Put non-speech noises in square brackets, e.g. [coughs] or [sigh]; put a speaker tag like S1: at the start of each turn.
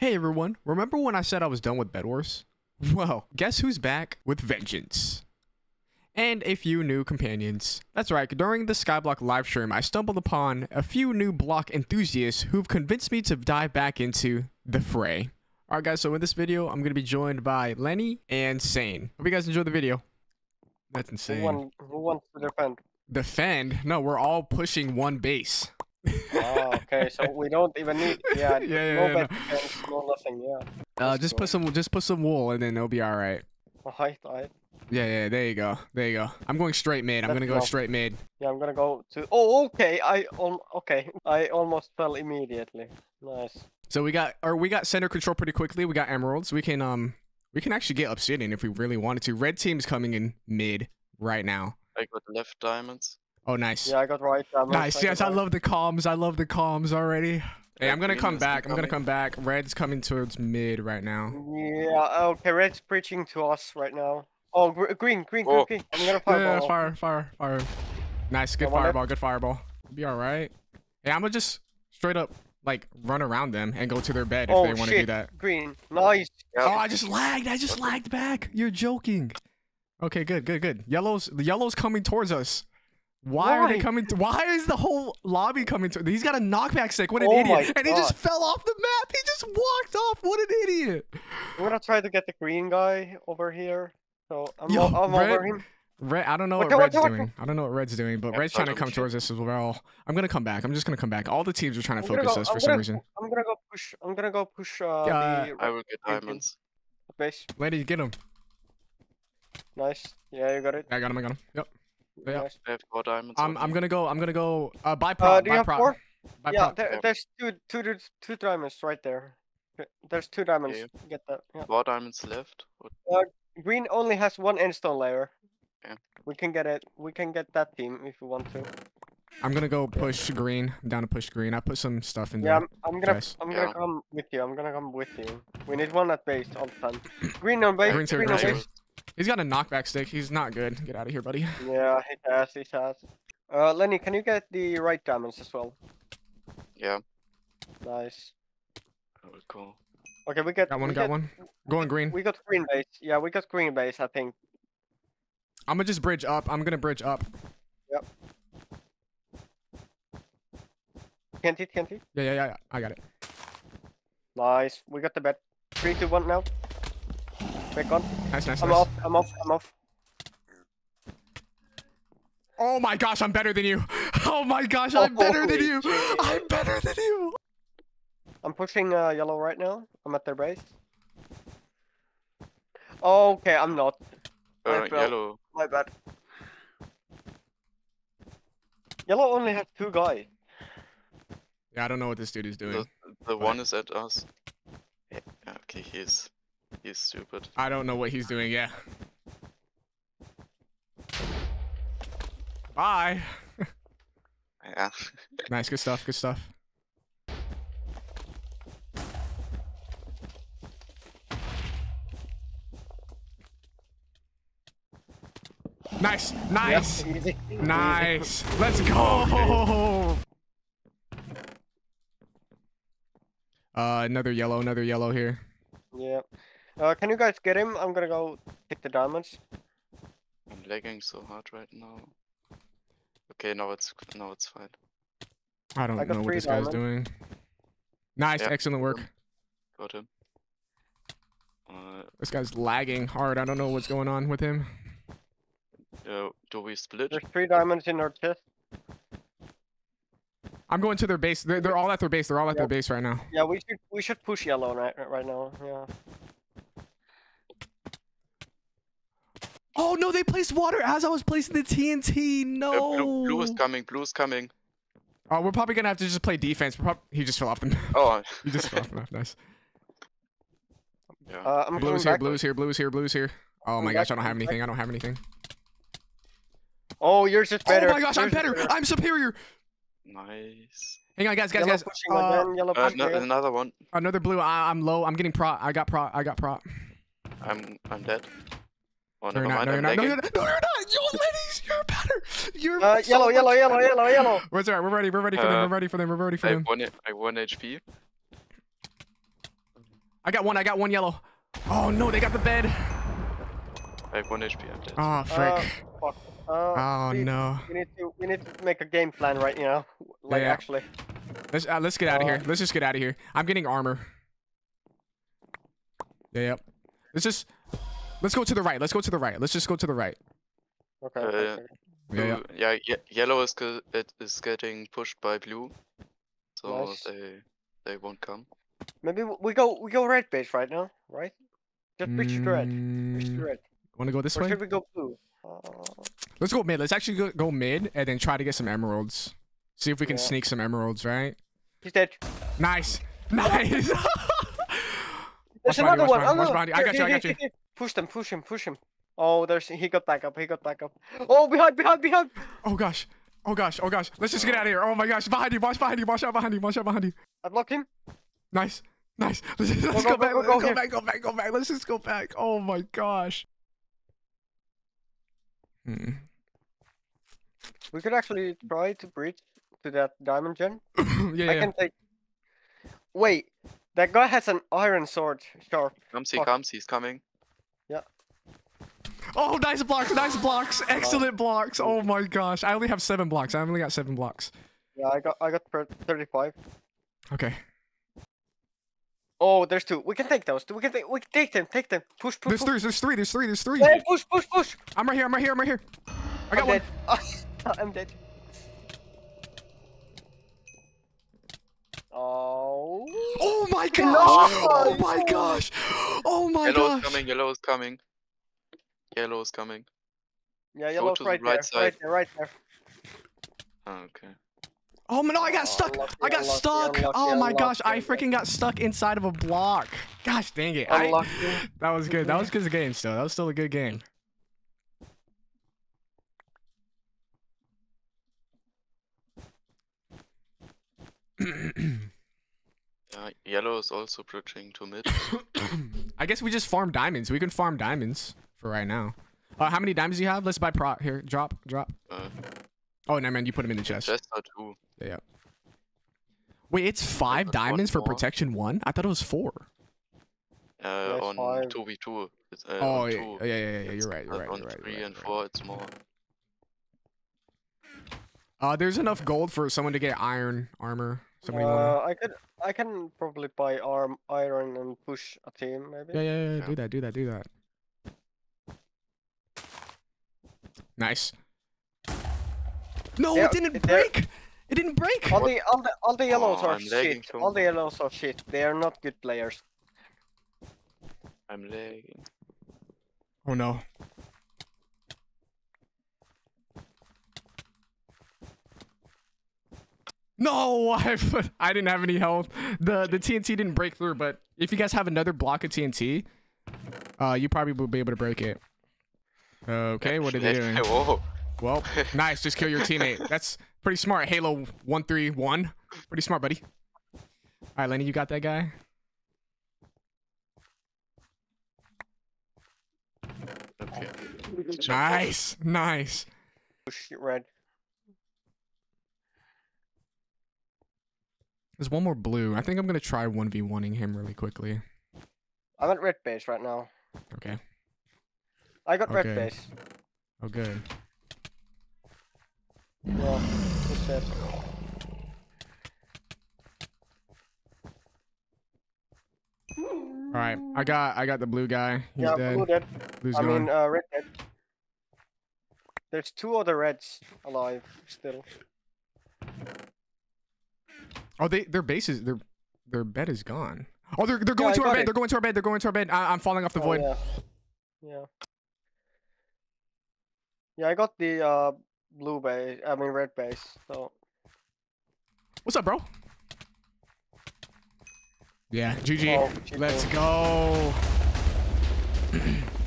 S1: Hey everyone, remember when I said I was done with Bedwars? [laughs] Well, guess who's back with vengeance? And a few new companions. That's right, during the Skyblock livestream, I stumbled upon a few new block enthusiasts who've convinced me to dive back into the fray. Alright guys, so in this video, I'm going to be joined by Lenny and Sane. Hope you guys enjoy the video. That's
S2: Who,
S1: insane.
S2: who wants to defend?
S1: Defend? No, we're all pushing one base.
S2: Oh, okay, so we don't even need. [laughs] Yeah,
S1: Yeah, yeah,
S2: no
S1: yeah,
S2: bed defense, no nothing. Yeah.
S1: Uh,
S2: That's
S1: just put some, just put some wool, and then it'll be all right.
S2: Alright, alright.
S1: Yeah, yeah, there you go, there you go. I'm going straight mid. I'm
S2: Let's
S1: gonna go
S2: go.
S1: straight mid.
S2: Yeah, I'm gonna go to. Oh, okay. I um. Okay, [laughs] I almost fell immediately. Nice.
S1: So we got, or we got center control pretty quickly. We got emeralds. We can, um, we can actually get obsidian if we really wanted to. Red team's coming in mid right now.
S3: I got left diamonds.
S1: Oh, nice,
S2: Yeah, I got right. Uh, diamonds,
S1: nice. Yes, I
S2: right.
S1: love the comms. I love the comms already. Hey, I'm gonna come back. I'm gonna come back. Red's coming towards mid right now.
S2: Yeah. Okay, red's preaching to us right now. Oh, gr- green, green, green,
S3: Oh.
S2: green. I'm gonna
S1: Yeah,
S2: fireball.
S1: fire, fire, fire. Nice, good
S2: Yeah, one left.
S1: fireball, good fireball. Be all right. Hey, I'm gonna just straight up like run around them and go to their bed if
S2: oh
S1: they want to do
S2: shit!
S1: that.
S2: Green. Nice.
S1: Oh, I just lagged. I just lagged back. You're joking. Okay, good, good, good. Yellow's the yellow's coming towards us. Why, are they coming? To, why is the whole lobby coming to? He's got a knockback stick. What an
S2: Oh
S1: idiot! And he just fell off the map. He just walked off. What an idiot!
S2: I'm gonna try to get the green guy over here. So I'm,
S1: Yo,
S2: o- I'm over
S1: red-
S2: him.
S1: Red, I don't know
S2: Watch
S1: what Red's
S2: out, watch
S1: doing. I don't know what Red's doing, but
S3: Yeah,
S1: Red's trying to come
S3: shit.
S1: towards us as well. I'm gonna come back. I'm just gonna come back. All the teams are trying to
S2: I'm
S1: focus
S2: go-
S1: us
S2: I'm
S1: for some
S2: gonna-
S1: reason.
S2: I'm gonna go push. I'm gonna go push uh,
S1: Yeah,
S2: the
S3: I will get
S2: green team.
S3: diamonds.
S2: base.
S1: Lady, get him.
S2: Nice. Yeah, you got it.
S1: I got him. I got him. Yep. Yeah.
S2: Nice.
S3: I have four diamonds.
S1: I'm. I'm gonna go. I'm gonna go. Uh, buy prop.
S2: Uh, do you have
S1: prop.
S2: four?
S1: Buy
S2: Yeah, there, there's two, two, two, two diamonds right there. There's two diamonds.
S3: Okay.
S2: Get that. Yeah.
S3: Four diamonds left. What-
S2: Green only has one endstone layer.
S3: Yeah.
S2: We can get it. We can get that team if you want to.
S1: I'm gonna go push green. I'm down to push green. I put some stuff in
S2: Yeah,
S1: there.
S2: I'm, I'm gonna.
S1: Chest.
S2: I'm gonna come with you. I'm gonna come with you. We need one at base all the time. Green on base.
S1: Green's here,
S2: Green on base.
S1: He's got a knockback stick. He's not good. Get out of here, buddy. [laughs]
S2: Yeah, he has. He has. Uh, Lenny, can you get the right diamonds as well?
S3: Yeah,
S2: Nice.
S3: I will go.
S2: Okay, we got.
S1: Got one.
S2: we
S1: Got
S2: get-
S1: one. Going green.
S2: We got green base. Yeah, we got green base. I think.
S1: I'm gonna just bridge up. I'm gonna bridge up.
S2: TNT, TNT.
S1: Yeah, yeah, yeah. yeah. I got it.
S2: Nice. We got the bet. Three, two, one now. Back on.
S1: Nice, nice,
S2: I'm
S1: nice.
S2: off. I'm off. I'm off.
S1: Oh my gosh, I'm better than you. [laughs] Oh my gosh, I'm better than you.
S2: shit.
S1: I'm better than you.
S2: I'm pushing uh, yellow right now. I'm at their base. Okay, I'm not. I
S3: Uh, yellow.
S2: My bad. Yellow only has two guys.
S1: Yeah, I don't know what this dude is doing.
S3: The, the one is at us. Yeah, yeah, okay, he's he's stupid.
S1: I don't know what he's doing. Yeah. Bye.
S3: Yeah. [laughs]
S1: Nice, good stuff, good stuff. Nice, nice,
S2: Yep,
S1: nice. Let's go. [laughs] Uh, another yellow, another yellow here.
S2: Yeah. Uh, can you guys get him? I'm gonna go take the diamonds.
S3: I'm lagging so hard right now. Okay, now it's now it's fine.
S1: I don't
S2: I
S1: know what
S2: three
S1: this guy's doing. Nice,
S3: Yeah.
S1: excellent work.
S3: Got him. Uh,
S1: This guy's lagging hard. I don't know what's going on with him.
S3: uh, do we split?
S2: There's three diamonds in our chest.
S1: I'm going to their base. They're, they're all at their base. They're all at their base right now.
S2: Yeah, we should we should push yellow right right now. Yeah.
S1: Oh no, they placed water as I was placing the TNT.
S3: Uh,
S1: No.
S3: blue, blue is coming. Blue is coming.
S1: Oh, we're probably gonna have to just play defense. We're prob- he just fell off the map.
S3: Oh, [laughs]
S1: he just fell off the map. Nice.
S3: yeah.
S2: Uh, I'm
S1: Blue's
S2: coming
S1: here.
S2: back.
S1: Blue's here. Blue's here. Blue's here. Oh my gosh, I don't have anything. I don't have anything.
S2: Oh, yours is better.
S1: Oh my gosh, I'm
S2: yours is
S1: better. I'm superior.
S3: Nice.
S1: Hang on, guys, guys,
S2: Yellow
S1: guys.
S2: pushing
S1: Uh,
S2: again. Yellow
S3: Uh, no, another one.
S1: another blue. I, I'm low. I'm getting prop. I got prop. I got prop.
S3: I'm I'm dead. Oh,
S1: No,
S3: never
S1: you're not.
S3: mind.
S1: No, you're not. No, you're not. No, you're not. Yo, ladies, you're better. You're
S2: Uh,
S1: so
S2: yellow,
S1: much
S2: yellow, yellow,
S1: better.
S2: yellow, yellow. [laughs]
S1: What's alright? We're ready. We're ready for them.
S3: Uh,
S1: We're ready for them. We're ready for
S3: I
S1: them.
S3: have one I have one HP.
S1: I got one. I got one yellow. Oh no, they got the bed.
S3: I have one HP. I'm dead.
S1: Oh frick.
S2: Fuck. Uh,
S1: oh
S2: we,
S1: no.
S2: we need to we need to make a game plan right you now. Like
S1: Yeah.
S2: actually.
S1: Let's uh, let's get out of here.
S2: Uh,
S1: Let's just get out of here. I'm getting armor. Yeah, yep. Let's just let's go to the right. Let's go to the right. Let's just go to the right.
S2: Okay.
S3: Uh,
S2: okay, okay.
S1: Yeah, yeah.
S3: Yeah, yellow is ge- it is getting pushed by blue, so
S2: Nice.
S3: they they won't come.
S2: Maybe we go we go red base right now, right? Just bridge to red. Bridge to
S1: Mm,
S2: red.
S1: Wanna go this
S2: Or
S1: way?
S2: should we go blue? Uh,
S1: Let's go mid. Let's actually go, go mid and then try to get some emeralds. See if we can
S2: Yeah.
S1: sneak some emeralds, right?
S2: he's dead.
S1: Nice. [laughs] Nice.
S2: There's
S1: Watch behind you,
S2: another
S1: watch
S2: one.
S1: behind you, watch
S2: oh,
S1: behind you. I got you, I got you.
S2: Here. Push them, push him, push him. Oh, there's he got back up. He got back up. Oh, behind, behind, behind.
S1: oh gosh. Oh gosh. Oh gosh. Let's just get out of here. Oh my gosh. Behind you. Watch behind you. Watch out behind you. Watch out behind you.
S2: I blocked him.
S1: Nice. Nice. Let's, just, let's
S2: go,
S1: go,
S2: go,
S1: back.
S2: go,
S1: Let's
S2: go
S1: go back. Go back. Go back. Let's just go back. Oh my gosh. Hmm.
S2: We could actually try to bridge to that diamond gen. [coughs]
S1: yeah,
S2: I
S1: yeah.
S2: can take. Wait, that guy has an iron sword, sharp.
S3: Comes, he
S2: Fuck.
S3: Coming.
S1: Oh, nice blocks. Nice blocks. Excellent blocks. Oh my gosh. I only have seven blocks. I only got seven blocks.
S2: Yeah, I got I got 35.
S1: Okay.
S2: Oh, there's two. We can take those. We can take. We can take them. Take them. Push, push,
S1: There's
S2: push.
S1: three. There's three. There's three. There's three.
S2: Hey, push, push, push.
S1: I'm right here. I'm right here. I'm right here. I got
S2: I'm
S1: one.
S2: dead. [laughs] I'm dead. Oh.
S1: Oh my gosh!
S2: No!
S1: Oh my gosh! [laughs] Oh my
S3: yellow
S1: gosh!
S3: is coming, yellow is coming. Yellow is coming.
S2: Yeah, yellow's
S3: to the
S2: right,
S3: right
S2: there.
S3: side.
S2: Right there. Right there.
S3: Oh, okay.
S1: Oh no! I got
S2: Oh,
S1: stuck!
S2: unlucky,
S1: I got
S2: unlucky,
S1: stuck!
S2: unlucky,
S1: Oh my gosh! I freaking got stuck inside of a block. Gosh dang it! I, [laughs] that was good. That was good game still. That was still a good game. [coughs]
S3: Yeah, yellow is also bridging to mid. [coughs] [coughs]
S1: I guess we just farm diamonds. We can farm diamonds for right now. Uh, how many diamonds do you have? Let's buy pro here. Drop, drop.
S3: Uh,
S1: Oh, never mind. You put them in the chest.
S3: just are two.
S1: Yeah. Wait, it's five
S3: got
S1: diamonds for protection one. I thought it was four.
S3: Uh,
S2: Yes,
S3: on
S2: five.
S3: 2v2. It's, uh,
S1: Oh
S3: on
S1: yeah,
S3: two.
S1: yeah, yeah, yeah, yeah. You're right. You're
S3: not
S1: right.
S3: On
S1: You're right.
S3: three
S1: right,
S3: and
S1: right.
S3: four, it's more.
S1: Uh, there's enough gold for someone to get iron armor. Somebody wanna...
S2: Uh, I could. I can probably buy arm iron and push a team maybe.
S1: Yeah, yeah, yeah,
S3: Yeah.
S1: Do that. Do that. Do that. Nice. No,
S2: Yeah,
S1: it didn't
S2: it- there-
S1: break. It didn't break.
S2: All the all the all the yellows
S3: Oh,
S2: are
S3: I'm
S2: shit.
S3: so
S2: All the yellows are shit. They are not good players.
S3: I'm lagging.
S1: Oh no. No, I [laughs] I didn't have any health. The the TNT didn't break through, but if you guys have another block of TNT, uh, you probably will be able to break it. Okay, what are they doing?
S3: Whoa.
S1: Well, [laughs] nice. Just kill your teammate. That's pretty smart. Halo one three one. Pretty smart, buddy. All right, Lenny, you got that guy.
S3: Okay.
S1: Nice, nice.
S2: Oh shit, red.
S1: There's one more blue. I think I'm gonna try 1v1ing him really quickly.
S2: I'm at red base right now.
S1: Okay.
S2: I got red base.
S1: Oh, good.
S2: Yeah, dead.
S1: All right, I got I got the blue guy. He's
S2: yeah,
S1: dead.
S2: blue dead.
S1: Blue's
S2: I
S1: gone.
S2: mean, uh, red dead. There's two other reds alive still.
S1: Oh, they their base is their their bed is gone. Oh, they're they're going
S2: I
S1: to our bed.
S2: it.
S1: They're going to our bed. They're going to our bed. I, I'm falling off the
S2: Oh,
S1: void.
S2: Yeah. Yeah. Yeah, I got the uh blue base. I mean red base. So
S1: What's up, bro? Yeah, GG.
S2: Oh,
S1: Let's go. [clears throat]